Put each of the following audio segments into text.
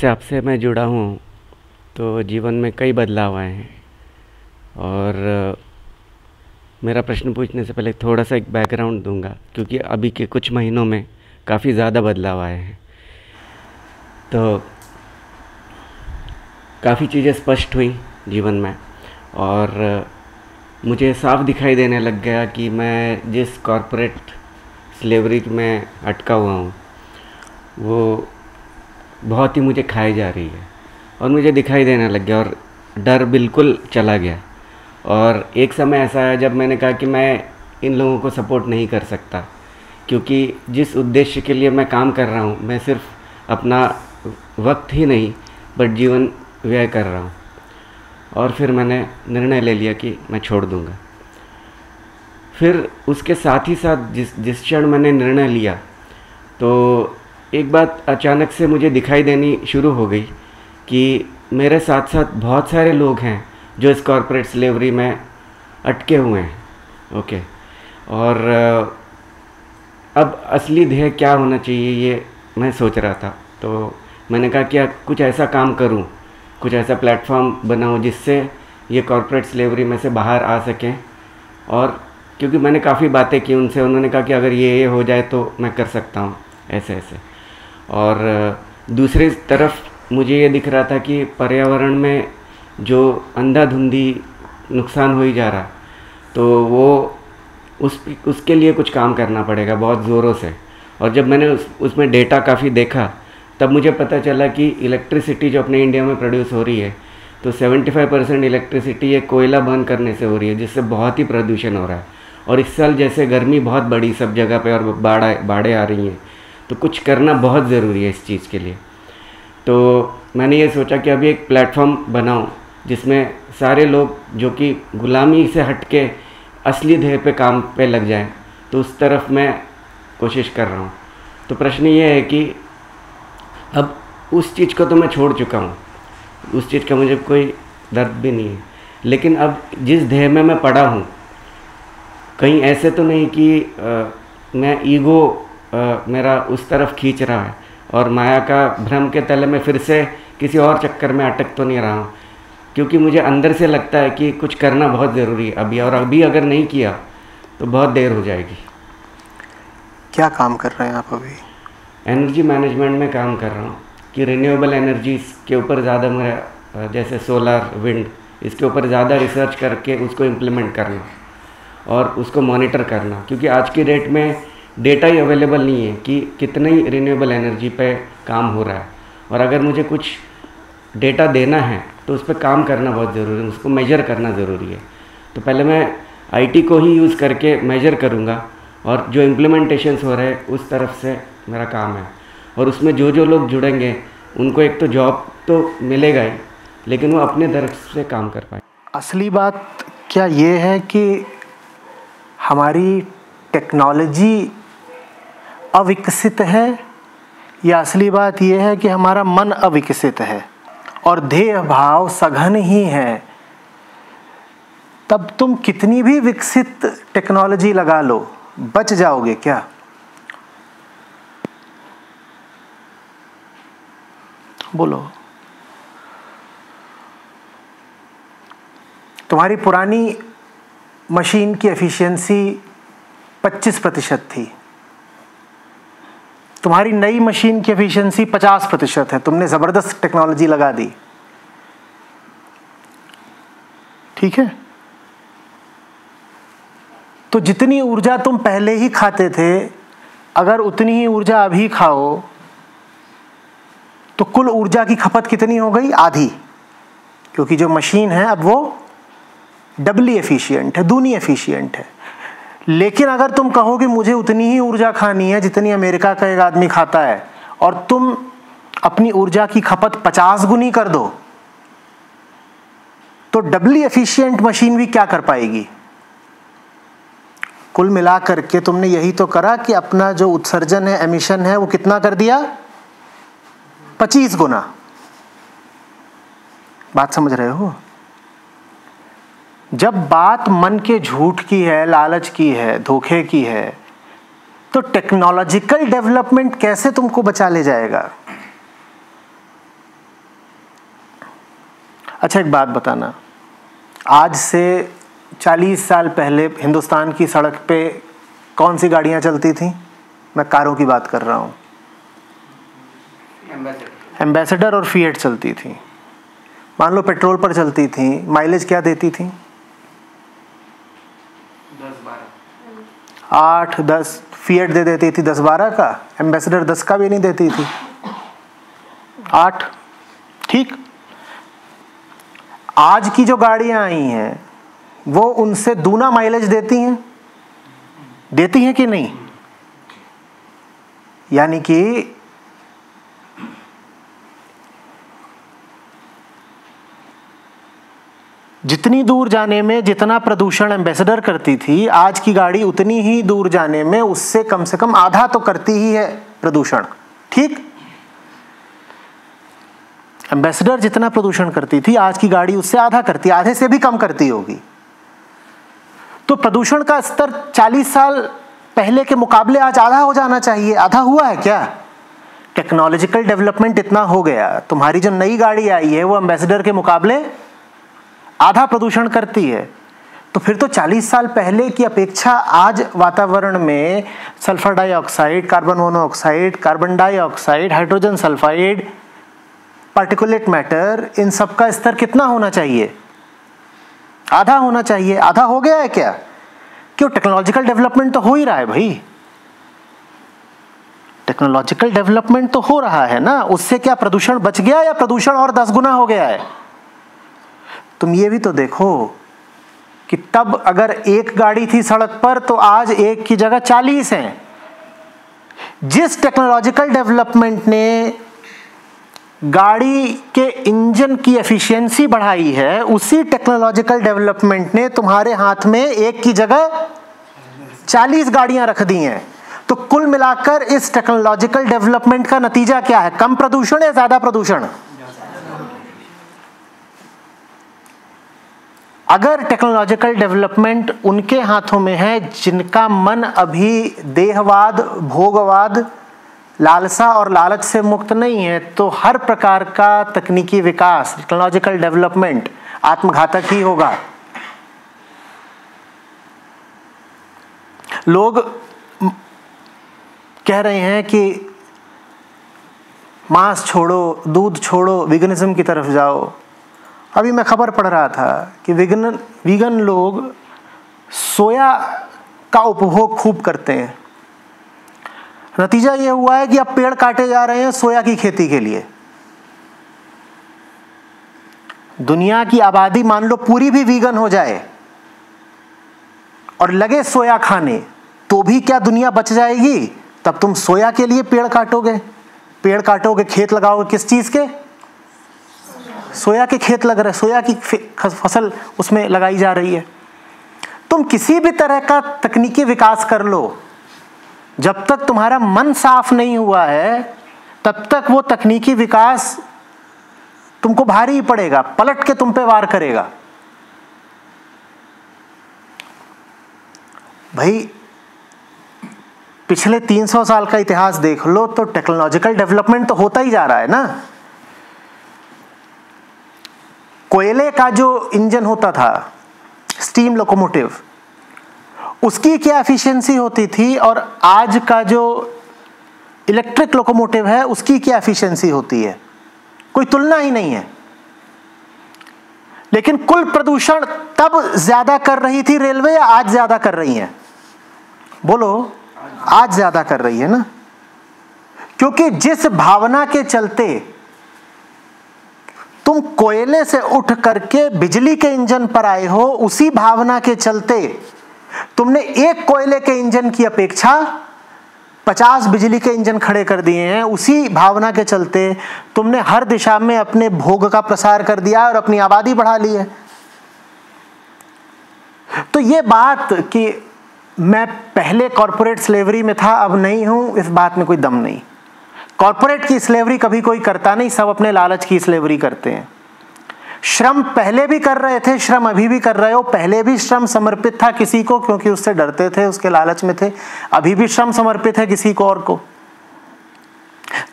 से आपसे मैं जुड़ा हूँ तो जीवन में कई बदलाव आए हैं। और, मेरा प्रश्न पूछने से पहले थोड़ा सा एक बैकग्राउंड दूँगा, क्योंकि अभी के कुछ महीनों में काफ़ी ज़्यादा बदलाव आए हैं। तो काफ़ी चीज़ें स्पष्ट हुई जीवन में, और, मुझे साफ़ दिखाई देने लग गया कि मैं जिस कॉरपोरेट स्लेवरी में अटका हुआ हूँ, वो बहुत ही मुझे खाई जा रही है। और मुझे दिखाई देने लग गया और डर बिल्कुल चला गया। और एक समय ऐसा आया जब मैंने कहा कि मैं इन लोगों को सपोर्ट नहीं कर सकता। क्योंकि जिस उद्देश्य के लिए मैं काम कर रहा हूँ, मैं सिर्फ़ अपना वक्त ही नहीं, बट जीवन व्यय कर रहा हूँ। और फिर मैंने निर्णय ले लिया कि मैं छोड़ दूँगा। फिर उसके साथ ही साथ जिस जिस क्षण मैंने निर्णय लिया तो एक बात अचानक से मुझे दिखाई देनी शुरू हो गई कि मेरे साथ साथ बहुत सारे लोग हैं जो इस कॉरपोरेट स्लेवरी में अटके हुए हैं। ओके और अब असली ध्येय क्या होना चाहिए ये मैं सोच रहा था। तो मैंने कहा कि कुछ ऐसा काम करूँ, कुछ ऐसा प्लेटफॉर्म बनाऊँ जिससे ये कॉरपोरेट स्लेवरी में से बाहर आ सकें। और क्योंकि मैंने काफ़ी बातें की उनसे, उन्होंने कहा कि अगर ये ये हो जाए तो मैं कर सकता हूँ, ऐसे ऐसे। और दूसरी तरफ़ मुझे ये दिख रहा था कि पर्यावरण में जो अंधाधुंधी नुकसान हो ही जा रहा तो वो उस, उसके लिए कुछ काम करना पड़ेगा बहुत ज़ोरों से। और जब मैंने उस, उसमें डेटा काफ़ी देखा, तब मुझे पता चला कि इलेक्ट्रिसिटी जो अपने इंडिया में प्रोड्यूस हो रही है तो 75 परसेंट इलेक्ट्रिसिटी ये कोयला बर्न करने से हो रही है, जिससे बहुत ही प्रदूषण हो रहा है। और इस साल जैसे गर्मी बहुत बड़ी सब जगह पे और बाढ़ बाढ़ें आ रही हैं तो कुछ करना बहुत ज़रूरी है इस चीज़ के लिए। तो मैंने ये सोचा कि अभी एक प्लेटफॉर्म बनाऊँ जिसमें सारे लोग जो कि गुलामी से हट के असली ध्येय पे काम पे लग जाएँ तो उस तरफ़ मैं कोशिश कर रहा हूँ। तो प्रश्न ये है कि अब उस चीज़ को तो मैं छोड़ चुका हूँ उस चीज़ का मुझे कोई दर्द भी नहीं है। लेकिन अब जिस ध्येय में मैं पड़ा हूँ कहीं ऐसे तो नहीं कि आ, मैं ईगो आ, मेरा उस तरफ़ खींच रहा है। और माया का भ्रम के तले में फिर से किसी और चक्कर में अटक तो नहीं रहा हूँ। क्योंकि मुझे अंदर से लगता है कि कुछ करना बहुत ज़रूरी है अभी और अभी अगर नहीं किया तो बहुत देर हो जाएगी। क्या काम कर रहे हैं आप अभी? एनर्जी मैनेजमेंट में काम कर रहा हूँ कि रिन्यूएबल एनर्जीज के ऊपर ज़्यादा मेरा जैसे सोलर विंड इसके ऊपर ज़्यादा रिसर्च करके उसको इम्प्लीमेंट करना और उसको मॉनिटर करना। क्योंकि आज की डेट में डेटा ही अवेलेबल नहीं है कि कितनी रिन्यूएबल एनर्जी पे काम हो रहा है। और अगर मुझे कुछ डेटा देना है तो उस पर काम करना बहुत ज़रूरी है, उसको मेजर करना ज़रूरी है। तो पहले मैं आईटी को ही यूज़ करके मेजर करूँगा और जो इम्प्लीमेंटेशंस हो रहे हैं, उस तरफ़ से मेरा काम है। और उसमें जो जो लोग जुड़ेंगे, उनको एक तो जॉब तो मिलेगा ही, लेकिन वो अपने तरफ़ से काम कर पाए असली बात क्या ये है कि हमारी टेक्नोलॉजी अविकसित है? या असली बात यह है कि हमारा मन अविकसित है और ध्येय भाव सघन ही है। तब तुम कितनी भी विकसित टेक्नोलॉजी लगा लो, बच जाओगे क्या? बोलो। तुम्हारी पुरानी मशीन की एफिशिएंसी 25 प्रतिशत थी। तुम्हारी नई मशीन की एफिशिएंसी 50 प्रतिशत है। तुमने ज़बरदस्त टेक्नोलॉजी लगा दी। ठीक है? तो जितनी ऊर्जा तुम पहले ही खाते थे, अगर उतनी ही ऊर्जा अभी खाओ तो कुल ऊर्जा की खपत कितनी हो गई? आधी। क्योंकि जो मशीन है, अब वो डबली एफिशिएंट है, दूनी एफिशिएंट है। लेकिन अगर तुम कहो कि मुझे उतनी ही ऊर्जा खानी है जितनी अमेरिका का एक आदमी खाता है, और तुम अपनी ऊर्जा की खपत पचास गुनी कर दो तो डबली एफिशिएंट मशीन भी क्या कर पाएगी? कुल मिला करके तुमने यही तो करा कि अपना जो उत्सर्जन है एमिशन है, वो कितना कर दिया? पच्चीस गुना। बात समझ रहे हो? जब बात मन के झूठ की है लालच की है धोखे की है तो टेक्नोलॉजिकल डेवलपमेंट कैसे तुमको बचा ले जाएगा? अच्छा एक बात बताना। आज से 40 साल पहले हिंदुस्तान की सड़क पे कौन सी गाड़ियाँ चलती थी? मैं कारों की बात कर रहा हूँ। एम्बेसडर और फीएट चलती थी। मान लो पेट्रोल पर चलती थी माइलेज क्या देती थी? आठ, दस फीएड दे देती थी दस बारह का एम्बेसडर दस का भी नहीं देती थी। आठ, ठीक। आज की जो गाड़ियाँ आई हैं, वो उनसे दूना माइलेज देती हैं। देती हैं कि नहीं? यानी कि जितनी दूर जाने में जितना प्रदूषण एम्बेसडर करती थी, आज की गाड़ी उतनी ही दूर जाने में उससे कम से कम आधा तो करती ही है प्रदूषण। ठीक? एम्बेसडर जितना प्रदूषण करती थी, आज की गाड़ी उससे आधा करती, आधे से भी कम करती होगी। तो प्रदूषण का स्तर 40 साल पहले के मुकाबले आज आधा हो जाना चाहिए। आधा हुआ है क्या? टेक्नोलॉजिकल डेवलपमेंट इतना हो गया। तुम्हारी जो नई गाड़ी आई है, वो एम्बेसडर के मुकाबले आधा प्रदूषण करती है। तो फिर तो 40 साल पहले की अपेक्षा आज वातावरण में sulphur dioxide, carbon monoxide, carbon dioxide, hydrogen sulphide, particulate matter, इन सब का स्तर कितना होना चाहिए? आधा होना चाहिए। आधा हो गया है क्या? क्यों? टेक्नोलॉजिकल डेवलपमेंट तो हो ही रहा है भाई। टेक्नोलॉजिकल डेवलपमेंट तो हो रहा है ना? उससे क्या प्रदूषण बच गया या प्रदूषण और दस गुना हो गया है? तुम ये भी तो देखो कि तब अगर एक गाड़ी थी सड़क पर तो आज एक की जगह चालीस है। जिस टेक्नोलॉजिकल डेवलपमेंट ने गाड़ी के इंजन की एफिशिएंसी बढ़ाई है, उसी टेक्नोलॉजिकल डेवलपमेंट ने तुम्हारे हाथ में एक की जगह 40 गाड़ियाँ रख दी हैं। तो कुल मिलाकर इस टेक्नोलॉजिकल डेवलपमेंट का नतीजा क्या है? कम प्रदूषण या ज़्यादा प्रदूषण? अगर टेक्नोलॉजिकल डेवलपमेंट उनके हाथों में है, जिनका मन अभी देहवाद, भोगवाद, लालसा और लालच से मुक्त नहीं है तो हर प्रकार का तकनीकी विकास टेक्नोलॉजिकल डेवलपमेंट आत्मघातक ही होगा। लोग कह रहे हैं कि मांस छोड़ो, दूध छोड़ो विगनिज्म की तरफ़ जाओ। अभी मैं खबर पढ़ रहा था कि विगन वीगन लोग सोया का उपभोग खूब करते हैं। नतीजा ये हुआ है कि अब पेड़ काटे जा रहे हैं सोया की खेती के लिए। दुनिया की आबादी मान लो पूरी भी वीगन हो जाए और लगे सोया खाने तो भी क्या दुनिया बच जाएगी? तब तुम सोया के लिए पेड़ काटोगे। पेड़ काटोगे, खेत लगाओगे किस चीज़ के? सोया के खेत लग रहे सोया की फ़सल उसमें लगाई जा रही है। तुम किसी भी तरह का तकनीकी विकास कर लो। जब तक तुम्हारा मन साफ़ नहीं हुआ है, तब तक वो तकनीकी विकास तुमको भारी ही पड़ेगा, पलट के तुम पे वार करेगा। भाई, पिछले 300 साल का इतिहास देख लो तो टेक्नोलॉजिकल डेवलपमेंट तो होता ही जा रहा है ना। कोयले का जो इंजन होता था स्टीम लोकोमोटिव उसकी क्या एफिशिएंसी होती थी और आज का जो इलेक्ट्रिक लोकोमोटिव है, उसकी क्या एफिशिएंसी होती है? कोई तुलना ही नहीं है। लेकिन कुल प्रदूषण तब ज़्यादा कर रही थी रेलवे या आज ज़्यादा कर रही है? बोलो, आज ज़्यादा कर रही है ना? क्योंकि जिस भावना के चलते तुम कोयले से उठ करके बिजली के इंजन पर आए हो, उसी भावना के चलते तुमने एक कोयले के इंजन की अपेक्षा पचास बिजली के इंजन खड़े कर दिए हैं। उसी भावना के चलते तुमने हर दिशा में अपने भोग का प्रसार कर दिया और अपनी आबादी बढ़ा ली है। तो ये बात कि मैं पहले कॉरपोरेट स्लेवरी में था, अब नहीं हूँ, इस बात में कोई दम नहीं। कॉरपोरेट की स्लेवरी कभी कोई करता नहीं, सब अपने लालच की स्लेवरी करते हैं। श्रम पहले भी कर रहे थे, श्रम अभी भी कर रहे हो, पहले भी श्रम समर्पित था किसी को, क्योंकि उससे डरते थे, उसके लालच में थे, अभी भी श्रम समर्पित है किसी को और को।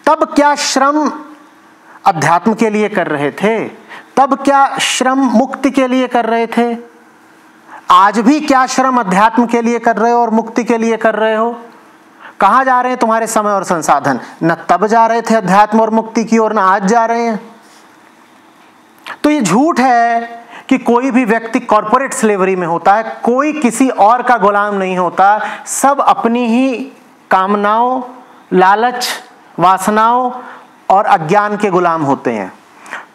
तब क्या श्रम अध्यात्म के लिए कर रहे थे? तब क्या श्रम मुक्ति के लिए कर रहे थे? आज भी क्या श्रम अध्यात्म के लिए कर रहे हो और मुक्ति के लिए कर रहे हो? कहा जा रहे हैं तुम्हारे समय और संसाधन? न तब जा रहे थे अध्यात्म और मुक्ति की ओर, न आज जा रहे हैं। तो ये झूठ है कि कोई भी व्यक्ति कॉरपोरेट स्लेवरी में होता है, कोई किसी और का गुलाम नहीं होता। सब अपनी ही कामनाओं, लालच, वासनाओं और अज्ञान के गुलाम होते हैं।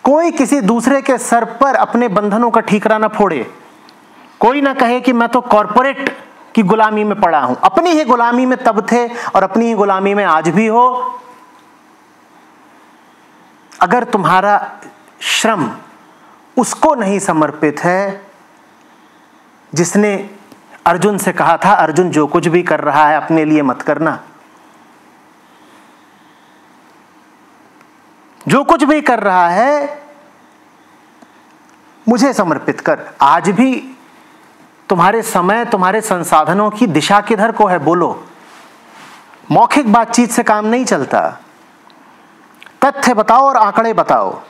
कोई किसी दूसरे के सर पर अपने बंधनों का ठीकरा ना फोड़े। कोई ना कहे कि मैं तो कॉरपोरेट की गुलामी में पड़ा हूँ। अपनी ही गुलामी में तब थे और अपनी ही गुलामी में आज भी हो। अगर तुम्हारा श्रम उसको नहीं समर्पित है, जिसने अर्जुन से कहा था, अर्जुन, जो कुछ भी कर रहा है, अपने लिए मत करना। जो कुछ भी कर रहा है, मुझे समर्पित कर। आज भी तुम्हारे समय, तुम्हारे संसाधनों की दिशा किधर को है, बोलो। मौखिक बातचीत से काम नहीं चलता। तथ्य बताओ और आंकड़े बताओ।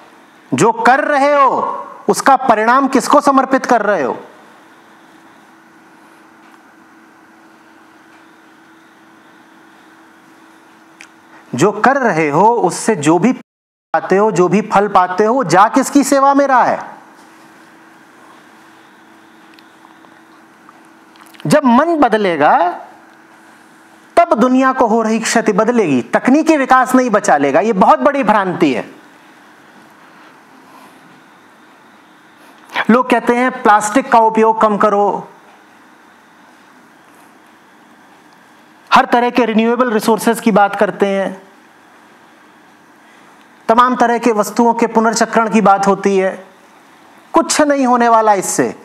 जो कर रहे हो, उसका परिणाम किसको समर्पित कर रहे हो? जो कर रहे हो, उससे जो भी पाते हो, जो भी फल पाते हो जा किसकी सेवा में रहा है? जब मन बदलेगा, तब दुनिया को हो रही क्षति बदलेगी, तकनीकी विकास नहीं बचा लेगा। यह बहुत बड़ी भ्रांति है। लोग कहते हैं, प्लास्टिक का उपयोग कम करो। हर तरह के रिन्यूएबल रिसोर्सेज की बात करते हैं। तमाम तरह के वस्तुओं के पुनर्चक्रण की बात होती है। कुछ नहीं होने वाला इससे।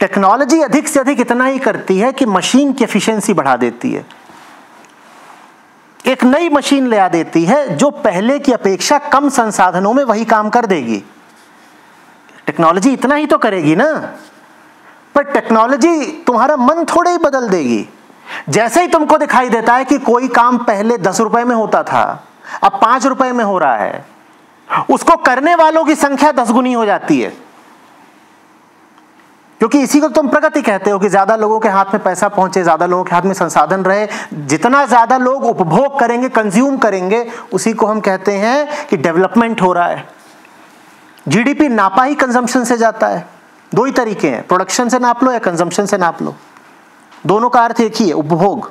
टेक्नोलॉजी अधिक से अधिक इतना ही करती है कि मशीन की एफिशिएंसी बढ़ा देती है। एक नई मशीन ले आ देती है जो पहले की अपेक्षा कम संसाधनों में वही काम कर देगी। टेक्नोलॉजी इतना ही तो करेगी ना। पर टेक्नोलॉजी तुम्हारा मन थोड़े ही बदल देगी। जैसे ही तुमको दिखाई देता है कि कोई काम पहले दस रुपए में होता था, अब पाँच रुपए में हो रहा है, उसको करने वालों की संख्या दस गुनी हो जाती है। क्योंकि इसी को तुम प्रगति कहते हो कि ज़्यादा लोगों के हाथ में पैसा पहुँचे, ज़्यादा लोगों के हाथ में संसाधन रहे, जितना ज़्यादा लोग उपभोग करेंगे कंज्यूम करेंगे, उसी को हम कहते हैं कि डेवलपमेंट हो रहा है। जीडीपी नापा ही कंजम्पशन से जाता है। दो ही तरीके हैं प्रोडक्शन से नाप लो या कंजम्पशन से नाप लो। दोनों का अर्थ एक ही है, उपभोग।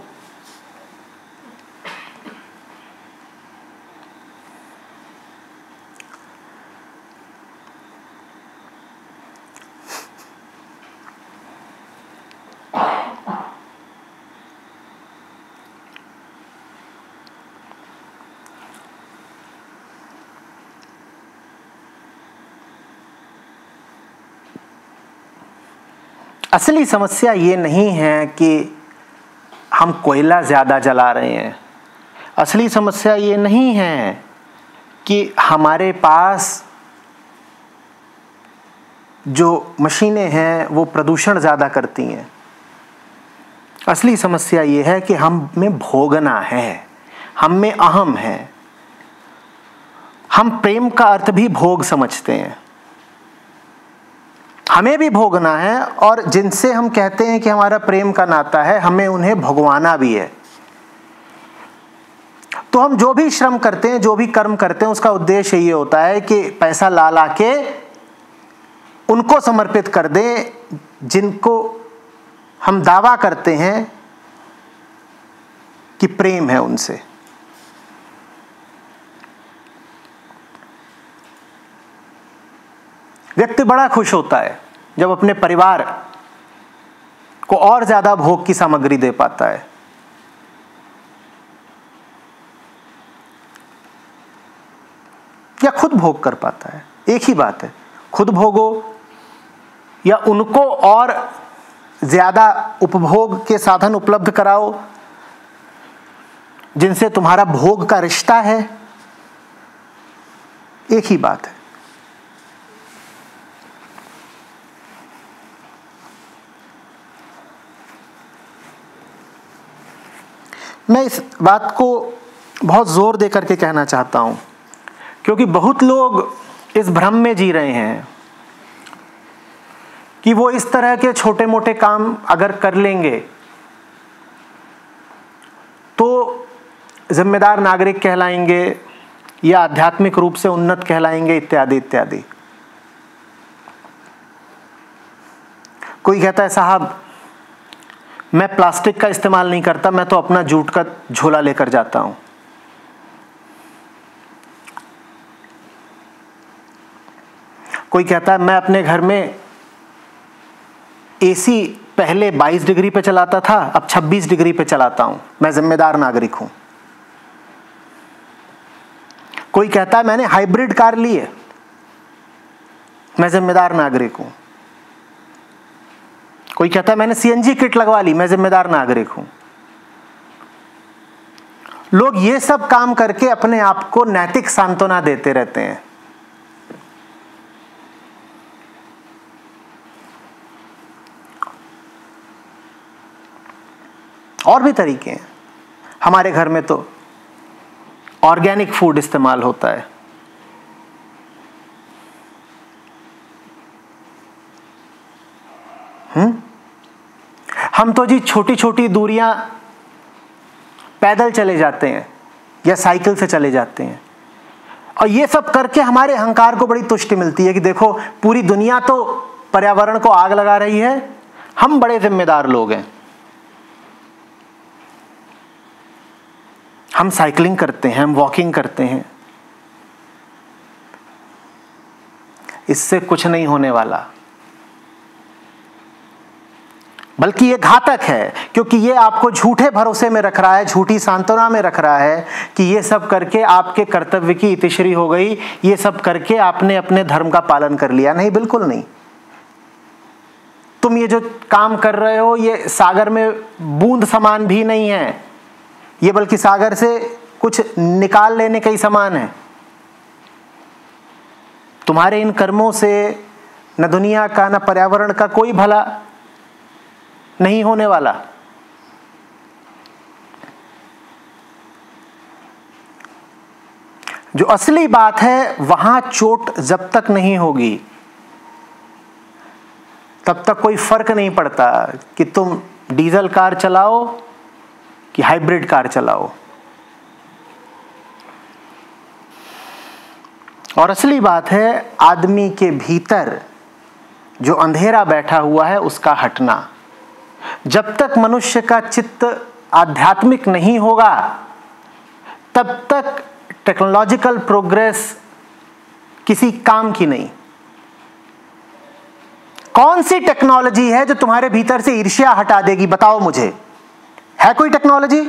असली समस्या ये नहीं है कि हम कोयला ज़्यादा जला रहे हैं। असली समस्या ये नहीं है कि हमारे पास जो मशीनें हैं, वो प्रदूषण ज़्यादा करती हैं। असली समस्या ये है कि हम में भोगना है, हम में अहम है। हम प्रेम का अर्थ भी भोग समझते हैं। हमें भी भोगना है और जिनसे हम कहते हैं कि हमारा प्रेम का नाता है, हमें उन्हें भगवाना भी है। तो हम जो भी श्रम करते हैं, जो भी कर्म करते हैं, उसका उद्देश्य ये होता है कि पैसा ला ला के उनको समर्पित कर दें, जिनको हम दावा करते हैं कि प्रेम है उनसे। व्यक्ति बड़ा खुश होता है जब अपने परिवार को और ज़्यादा भोग की सामग्री दे पाता है। या खुद भोग कर पाता है। एक ही बात है, खुद भोगो या उनको और ज़्यादा उपभोग के साधन उपलब्ध कराओ, जिनसे तुम्हारा भोग का रिश्ता है, एक ही बात है। मैं इस बात को बहुत ज़ोर दे करके कहना चाहता हूँ, क्योंकि बहुत लोग इस भ्रम में जी रहे हैं कि वो इस तरह के छोटे मोटे काम अगर कर लेंगे तो जिम्मेदार नागरिक कहलाएँगे या आध्यात्मिक रूप से उन्नत कहलाएँगे, इत्यादि इत्यादि। कोई कहता है, साहब मैं प्लास्टिक का इस्तेमाल नहीं करता, मैं तो अपना जूट का झोला लेकर जाता हूँ। कोई कहता है, मैं अपने घर में एसी पहले 22 डिग्री पे चलाता था, अब 26 डिग्री पे चलाता हूँ। मैं जिम्मेदार नागरिक हूँ। कोई कहता है, मैंने हाइब्रिड कार ली है, मैं जिम्मेदार नागरिक हूँ। कोई कहता है, मैंने सीएनजी किट लगवा ली, मैं जिम्मेदार नागरिक हूँ। लोग ये सब काम करके अपने आप को नैतिक सांत्वना देते रहते हैं। और भी तरीके हैं। हमारे घर में तो ऑर्गेनिक फ़ूड इस्तेमाल होता है। हम तो जी छोटी छोटी दूरियाँ पैदल चले जाते हैं, या साइकिल से चले जाते हैं। और ये सब करके हमारे अहंकार को बड़ी तुष्टि मिलती है कि देखो, पूरी दुनिया तो पर्यावरण को आग लगा रही है, हम बड़े जिम्मेदार लोग हैं। हम साइकिलिंग करते हैं, हम वॉकिंग करते हैं। इससे कुछ नहीं होने वाला। बल्कि ये घातक है, क्योंकि ये आपको झूठे भरोसे में रख रहा है, झूठी सांत्वना में रख रहा है कि ये सब करके आपके कर्तव्य की इतिश्री हो गई, ये सब करके आपने अपने धर्म का पालन कर लिया। नहीं, बिल्कुल नहीं। तुम ये जो काम कर रहे हो, ये सागर में बूंद समान भी नहीं है। ये बल्कि सागर से कुछ निकाल लेने का ही समान है। तुम्हारे इन कर्मों से न दुनिया का, न पर्यावरण का कोई भला नहीं होने वाला। जो असली बात है, वहाँ चोट जब तक नहीं होगी, तब तक कोई फ़र्क नहीं पड़ता कि तुम डीजल कार चलाओ कि हाइब्रिड कार चलाओ। और असली बात है, आदमी के भीतर जो अंधेरा बैठा हुआ है, उसका हटना। जब तक मनुष्य का चित्त आध्यात्मिक नहीं होगा, तब तक टेक्नोलॉजिकल प्रोग्रेस किसी काम की नहीं। कौन सी टेक्नोलॉजी है जो तुम्हारे भीतर से ईर्ष्या हटा देगी, बताओ मुझे। है कोई टेक्नोलॉजी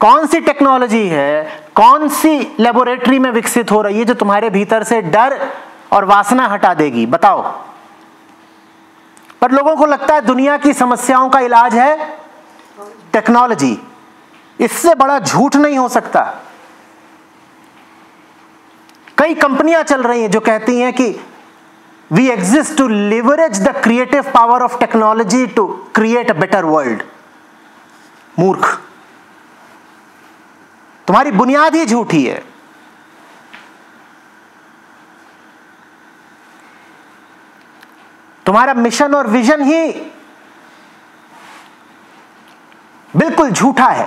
कौन सी टेक्नोलॉजी है, कौन सी लेबोरेटरी में विकसित हो रही है जो तुम्हारे भीतर से डर और वासना हटा देगी, बताओ। पर लोगों को लगता है दुनिया की समस्याओं का इलाज है टेक्नोलॉजी। इससे बड़ा झूठ नहीं हो सकता। कई कंपनियाँ चल रही हैं जो कहती हैं कि we exist to leverage the creative power of technology to create a better world मूर्ख। तुम्हारी बुनियाद ही झूठी है। तुम्हारा मिशन और विजन ही बिल्कुल झूठा है।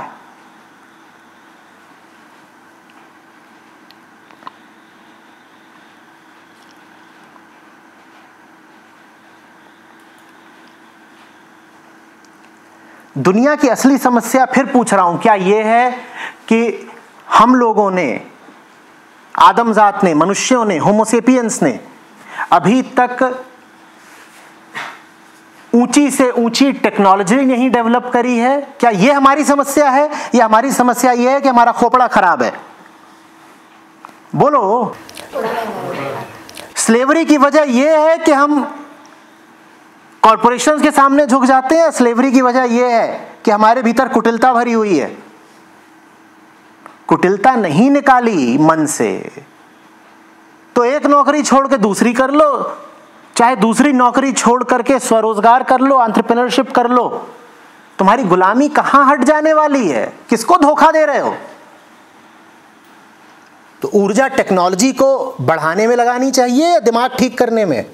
दुनिया की असली समस्या फिर पूछ रहा हूँ, क्या यह है कि हम लोगों ने आदमजात ने, मनुष्यों ने होमोसेपियंस ने अभी तक ऊँची से ऊँची टेक्नोलॉजी नहीं डेवलप करी है। क्या यह हमारी समस्या है? या हमारी समस्या यह है कि हमारा खोपड़ा खराब है। बोलो। स्लेवरी की वजह यह है कि हम कॉरपोरेशन के सामने झुक जाते हैं। स्लेवरी की वजह यह है कि हमारे भीतर कुटिलता भरी हुई है। कुटिलता नहीं निकाली मन से। तो एक नौकरी छोड़ के दूसरी कर लो। चाहे दूसरी नौकरी छोड़ करके स्वरोजगार कर लो एंटरप्रेन्योरशिप कर लो, तुम्हारी गुलामी कहाँ हट जाने वाली है? किसको धोखा दे रहे हो? तो ऊर्जा टेक्नोलॉजी को बढ़ाने में लगानी चाहिए या दिमाग ठीक करने में?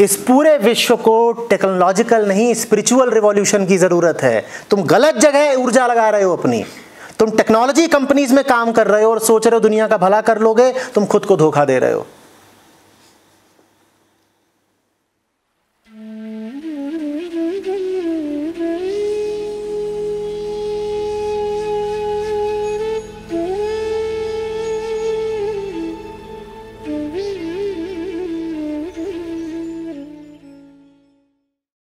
इस पूरे विश्व को टेक्नोलॉजिकल नहीं स्पिरिचुअल रिवॉल्यूशन की ज़रूरत है। तुम गलत जगह ऊर्जा लगा रहे हो अपनी। तुम टेक्नोलॉजी कंपनीज़ में काम कर रहे हो और सोच रहे हो दुनिया का भला कर लोगे, तुम खुद को धोखा दे रहे हो।